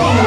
Come.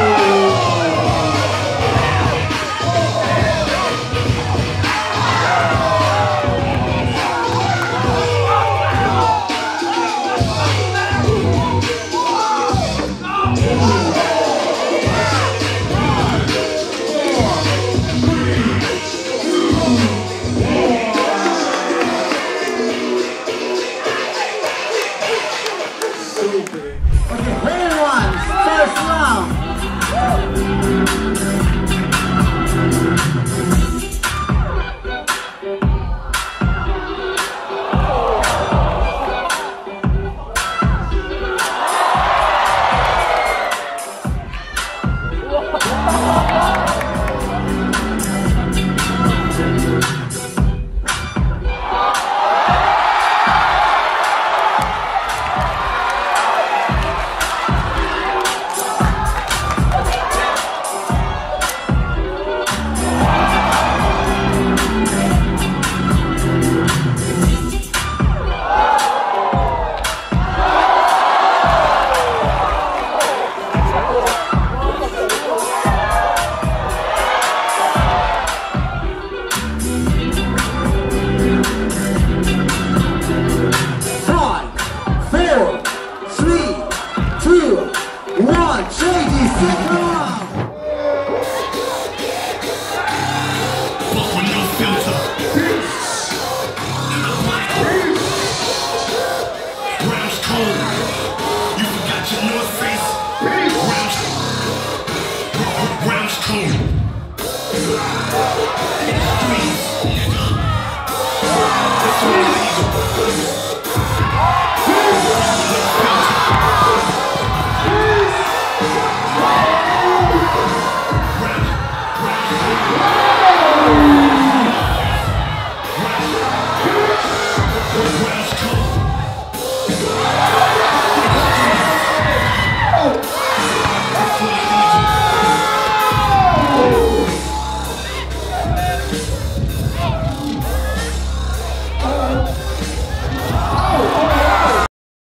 One. JD second round. Fuck with no filter. Rounds cold. You forgot your North Face. Rounds. Cold.